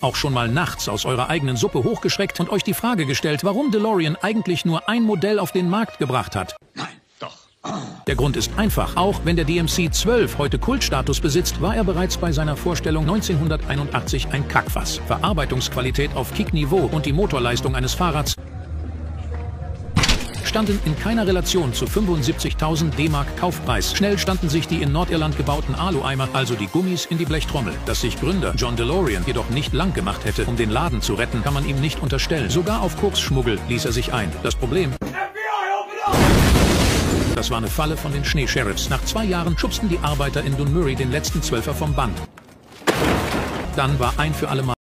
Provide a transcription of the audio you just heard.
Auch schon mal nachts aus eurer eigenen Suppe hochgeschreckt und euch die Frage gestellt, warum DeLorean eigentlich nur ein Modell auf den Markt gebracht hat? Nein, doch. Der Grund ist einfach. Auch wenn der DMC 12 heute Kultstatus besitzt, war er bereits bei seiner Vorstellung 1981 ein Kackfass. Verarbeitungsqualität auf Kickniveau und die Motorleistung eines Fahrrads standen in keiner Relation zu 75.000 D-Mark Kaufpreis. Schnell standen sich die in Nordirland gebauten Alueimer, also die Gummis, in die Blechtrommel. Dass sich Gründer John DeLorean jedoch nicht lang gemacht hätte, um den Laden zu retten, kann man ihm nicht unterstellen. Sogar auf Koksschmuggel ließ er sich ein. Das Problem... Das war eine Falle von den Schneesheriffs. Nach zwei Jahren schubsten die Arbeiter in Dunmurry den letzten Zwölfer vom Band. Dann war ein für alle Mal